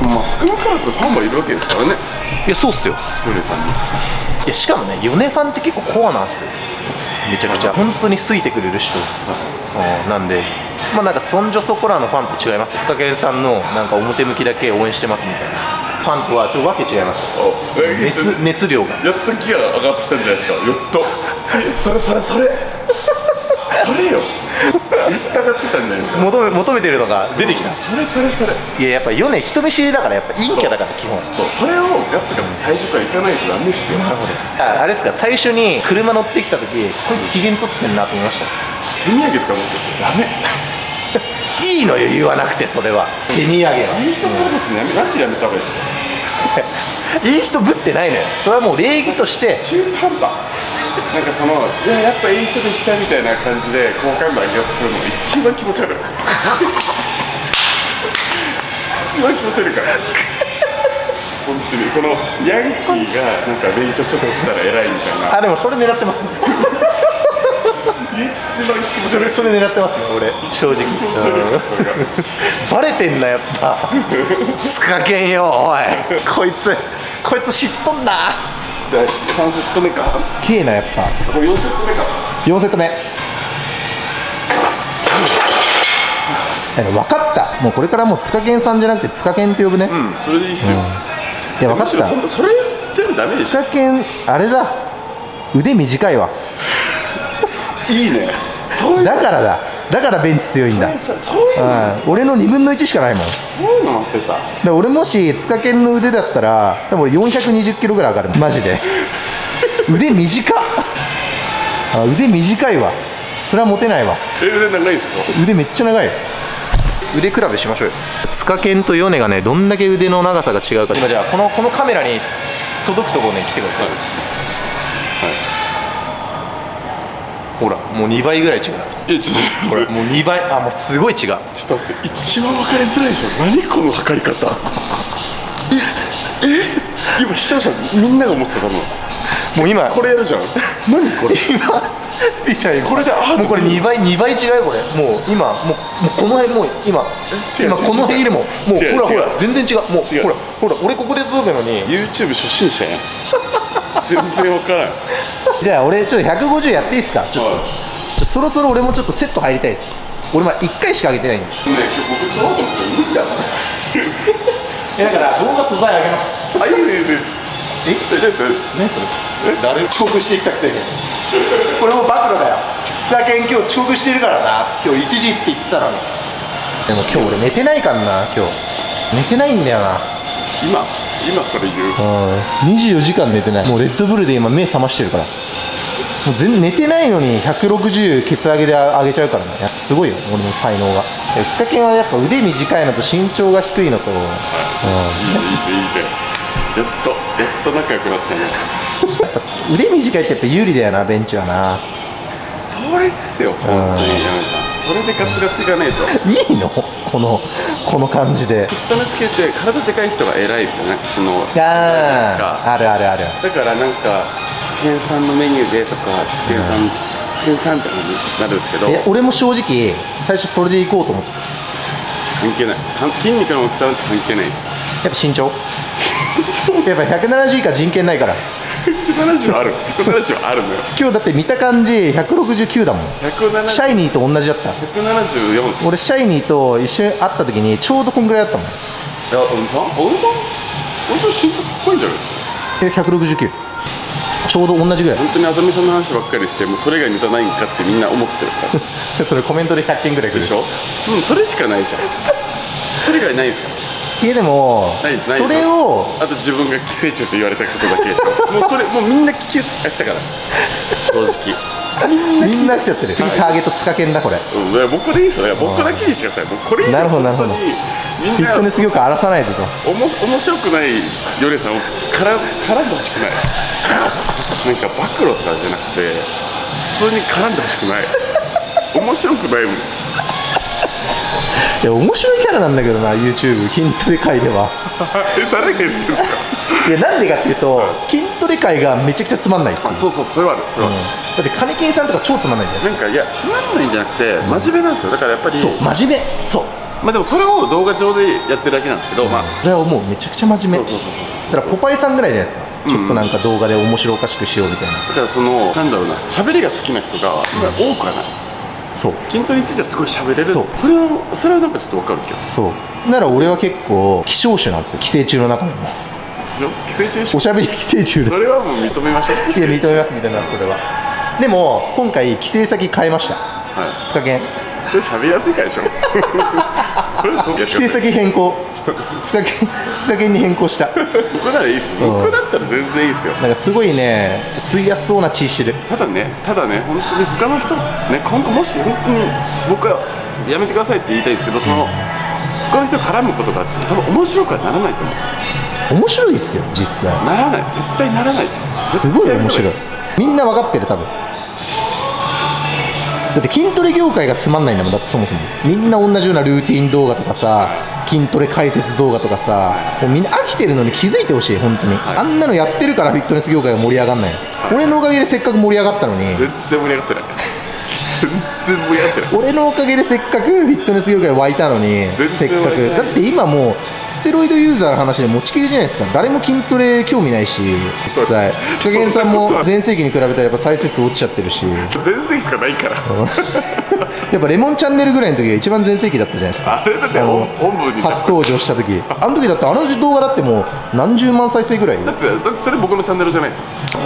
まあ少なからずファンはいるわけですからね。いやそうっすよ。ヨネさんに。いやしかもねヨネファンって結構コアなんですよ。めちゃくちゃ。本当に好いてくれる人。うんなんで。まあなんかそんじょそこらのファンと違いますよ。塚健さんのなんか表向きだけ応援してますみたいな。ファンとはちょっとわけ違います。熱熱量が。やっとギア上がってきたんじゃないですか。やっと。それそれそれ。それよ。やっと上がってきたんじゃないですか。求め求めてるのが出てきた。それそれそれ。いややっぱヨネ人見知りだからやっぱ陰キャだから基本。そう。それをガツガツ最初からいかないとダメっすよ。なるほど。ああれですか最初に車乗ってきた時こいつ機嫌取ってんなと思いました。手土産とか持ってきちゃダメ。いいのよ言わなくてそれは。手土産は。いい人のことですね。マジやめた方がいいですよいい人ぶってないのよ。それはもう礼儀として。中途半端なんかそのいややっぱいい人でしたみたいな感じで好感度上げようとするのが一番気持ち悪い。一番気持ち悪いから。本当に。そのヤンキーがなんか勉強ちょっとしたら偉いみたいな。あでもそれ狙ってますね。一番気持ち悪い。それそれ狙ってますね俺。正直。バレてんなやっぱ。つかけんよおい。こいつ。こいつ知っとんなじゃあ3セット目かす。げえなやっぱ。これ4セット目か。4セット目。分かった。もうこれからもうつかけんさんじゃなくてつかけんって呼ぶね、うんそれでいいっすよ、いや分かった。そそれじゃダメでつしょ。かけんあれだ。腕短いわ。いいね。だからだだからベンチ強いんだ。そうそういうの。うん俺の2分の1しかないもん。そういうの待ってた。で俺もしつかけんの腕だったら多分俺420キロぐらい上がるマジで。腕短っ。あ腕短いわ。それはモテないわ。え腕長いですか？腕めっちゃ長い。腕比べしましょうよ。つかけんとヨネがねどんだけ腕の長さが違うか。今じゃあこのこのカメラに届くところね来てください、ほらもう2倍ぐらい違う。えちょっとほらもう2倍。あもうすごい違う。ちょっと待って一番分かりづらいでしょ。何この測り方？ええ？今視聴者みんなが思ってた多分もう今これやるじゃん。何これ？今みたいな。これであもうこれ2倍2倍違うよこれ。もう今もうもうこの辺もう今今この辺でももうほらほら全然違う。もうほらほら俺ここで届くのに。YouTube 初心者やん全然分からん。じゃあ俺ちょっと150やっていいですか？ちょっと。はい。ちょそろそろ俺もちょっとセット入りたいです。俺まあ1回しか上げてないんで。ね僕撮ろうと思って無理だわだから動画素材上げます。あいいですいいです。え？いいですいいです何それ。誰？遅刻してきたくせにこれも暴露だよ。津田健今日遅刻してるからな。今日1時って言ってたのに。でも今日俺寝てないからな今日。寝てないんだよな。今？今それ言う。うん24時間寝てない。もうレッドブルで今目覚ましてるから。もう全然寝てないのに160ケツ上げで上げちゃうからね。すごいよ。俺の才能が。え津田健はやっぱ腕短いのと身長が低いのと、うんい。いねいいねいいね。やっとやっと仲良くなってたね。やっぱ腕短いってやっぱ有利だよなベンチはな。それですよ本当に山根さんそれでガツガツいかないと。フいいの？このこの感じで。ィットネス系って体でかい人が偉いみたいなそのあああるあるある。だからなんかつけんさんのメニューでとかつけんさん。つけんさんってなるんですけど。え俺も正直最初それでいこうと思ってた。関係ない。筋肉の大きさなんて関係ないです。やっぱ身長？やっぱ170以下人権ないから170はある？170はあるのよ。今日だって見た感じ169だもん。170シャイニーと同じだった。174です。俺シャイニーと一緒に会った時にちょうどこんぐらいだったもん。いや小野さん？小野さん？小野さん身長高いんじゃないですか？え169ちょうど同じぐらい。本当にあざみさんの話ばっかりしてもうそれ以外ネタないんかってみんな思ってるから。それコメントで100件ぐらい来る。でしょ？うんそれしかないじゃん。それ以外ないですか？いやでもそれをあと自分が寄生虫と言われたことだけでしょ。もうそれもうみんな聞き飽きたから。正直。みんな来ちゃってる。次ターゲットつかけんだこれ。うん僕でいいですよ。だから僕だけにしてくださいもうこれ以上本当にみんなフィットネス業界荒らさないでと。おも面白くないヨネさんを絡絡んでほしくない。なんか暴露とかじゃなくて普通に絡んでほしくない。面白くないもんいや面白いキャラなんだけどな YouTube 筋トレ界では。え 誰が言ってるんですか？いやなんでかっていうと筋トレ界がめちゃくちゃつまんないっていう。あそうそうそれはあるそれはある、だって金金さんとか超つまんないじゃないですなんかいやつまんないんじゃなくて真面目なんですよ。だからやっぱりかそう真面目。そう。まあでもそれを動画上でやってるだけなんですけど、まあそれはもうめちゃくちゃ真面目。そうそうそうそうそう。だからポパイさんぐらいじゃないですか、うん。ちょっとなんか動画で面白おかしくしようみたいな。だからそのなんだろうな喋りが好きな人が今多くはないそう。筋トレについてはすごい喋れるそう。それはそれはなんかちょっと分かる気がすそう。なら俺は結構希少種なんですよ寄生虫の中でも。寄生虫？おしゃべり寄生虫で。それはもう認めましょう。いや認めます認めますそれは。でも今回帰省先変えました。はい。塚県それ喋りやすいからでしょ それそうやって帰省先変更。塚県塚県に変更した。僕ならいいですよ。うん。僕だったら全然いいですよ。なんかすごいね吸いやすそうな血してるただねただね本当に他の人ね今後もし本当に僕はやめてくださいって言いたいんですけどその他の人が絡むことがあって多分面白くはならないと思面白いっすよ実際。うならない。絶対ならない。すごい面白い。みんな分かってる多分だって筋トレ業界がつまんないんだもん。だってそもそも。みんな同じようなルーティン動画とかさ筋トレ解説動画とかさもうみんな飽きてるのに気づいてほしい本当に、はい。あんなのやってるからフィットネス業界が盛り上がんない、俺のおかげでせっかく盛り上がったのに。全然盛り上がってない全然盛り上がってない。俺のおかげでせっかくフィットネス業界湧いたのにせっかく。だって今もうステロイドユーザーの話で持ちきりじゃないですか。誰も筋トレ興味ないし実際そ加減さんも全盛期に比べたらやっぱ再生数落ちちゃってるし。全盛期とかないから。やっぱレモンチャンネルぐらいの時が一番全盛期だったじゃないですか。あれだって本部に初登場した時。あの時だってあの動画だってもう何十万再生ぐらい。だってだってそれ僕のチャンネルじゃないですよ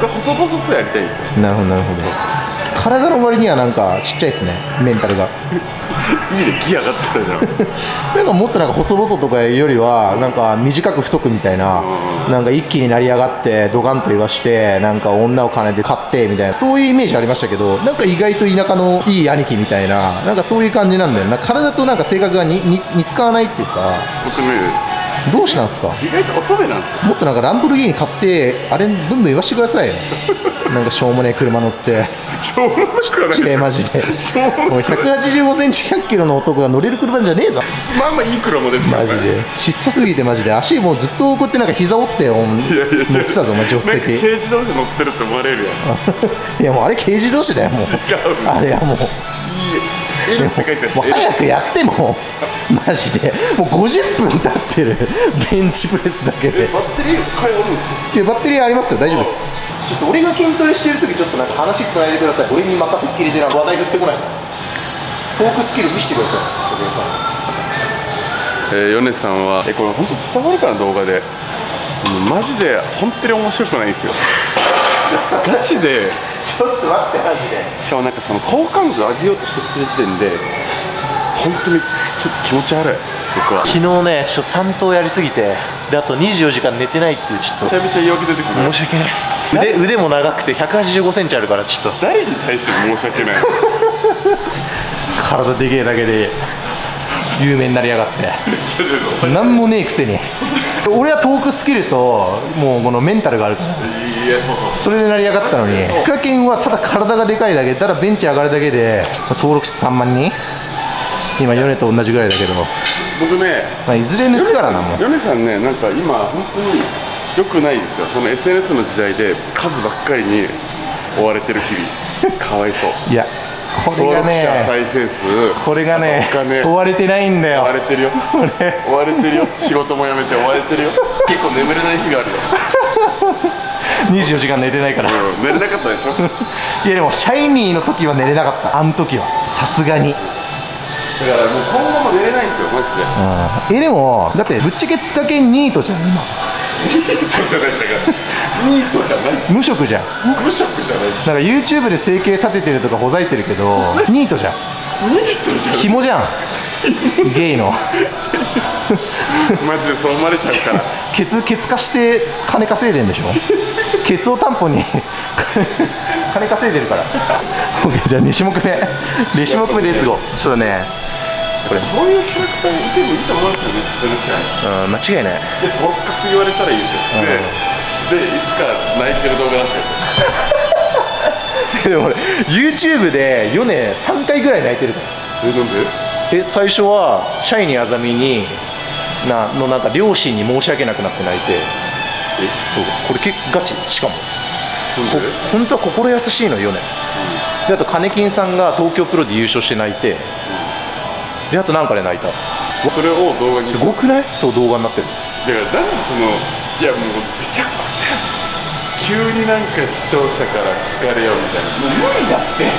僕は細々とやりたいんですよ。なるほどなるほど体の割にはなんかちっちゃいですねメンタルが。いいねギア上がってきたじゃん。なんかもっとなんか細々とかよりはなんか短く太くみたいなうんなんか一気に成り上がってドカンと言わしてなんか女を金で買ってみたいなそういうイメージありましたけどなんか意外と田舎のいい兄貴みたいななんかそういう感じなんだよな。体となんか性格がにに似つかわないっていうか僕ねどうしたんですか？意外と乙女なんですよ。もっとなんかランボルギーニ買ってあれブンブン言わしてくださいよなんかしょうもねえ車乗って しょうもなしくはないマジで。しょうももう185センチ100キロの男が乗れる車じゃねえぞ。まあまあいい車ですからマジで。小さすぎてマジで。足もうずっとこうやってなんか膝折って乗ってたぞお前助手席。軽自動車乗ってるって思われるやん。いやもうあれ軽自動車だよもう。違うあれはもう。いい L って書いてある。もう早くやってもマジで。もう50分経ってる。ベンチプレスだけで。えバッテリー買いあるんですか？いやバッテリーありますよ。大丈夫ですちょっと俺が筋トレしてる時ちょっとなんか話つないでください。俺に任せっきりでなんか話題振ってこないでますトークスキル見せてくださいえー、ヨネさんはえこれ本当伝わるかな動画で。マジで本当に面白くないんですよ。ガチで？ちょっと待ってマジで。しかもなんかその好感度上げようとしてきてる時点で本当にちょっと気持ち悪い。僕は。昨日ねちょっと3投やりすぎてであと24時間寝てないっていうちょっと。めちゃめちゃ言い訳出てくる。申し訳ない腕腕も長くて1 8 5センチあるからちょっと。誰に対して申し訳ない？体でけえだけで有名になりやがって。何もねえくせに。俺はトークスキルともうこのメンタルがあるから。いやそうそうそれで成り上がったのに。そう。ヒカキンはただ体がでかいだけただベンチ上がるだけで登録者3万人。今ヨネと同じぐらいだけど、ま僕ねあ、いずれ抜くからなもう。ヨネさんねなんか今本当に良くないですよ。その SNS の時代で数ばっかりに追われてる日々。かわいそう。いやこれがね再生数これがね追われてないんだ追わよれてるよ。俺追われてるよ。仕事も辞めて追われてるよ。結構眠れない日があるよ、24時間寝てないから。うん、寝れなかったでしょ。いやでもシャイニーの時は寝れなかった。あの時は。さすがに。だからもう今後も寝れないんですよマジで。うん。えでもだってぶっちゃけツカケンニートじゃん今ニートじゃないんだか。らニートじゃない。無職じゃん無職じゃない。なんか YouTube で生計立ててるとかほざいてるけどニートじゃん。ニートじゃない。紐じゃん。ゲイの。マジでそう思われちゃうから。ケツケツ化して金稼いでんでしょ？ケツを担保に金稼いでるから。OK じゃあ2種目目2種目目レッツゴー。ちょっとねこれそういうキャラクターいてもいいと思うんですよねどうん間違いない。でボロッカス言われたらいいですよ、ででいつか泣いてる動画出してください でも俺 YouTube でヨネ3回ぐらい泣いてるえなんで？え最初はシャイニーあざみになのなんか両親に申し訳なくなって泣いて。えそう？これけガチ？しかも。こで？本当は心優しいのよねであと金金さんが東京プロで優勝して泣いてであとなんかで泣いた。それを動画にすごくない？そう動画になってる。だからなんでそのいやもうめちゃくちゃ急になんか視聴者から好かれようみたいな。無理だって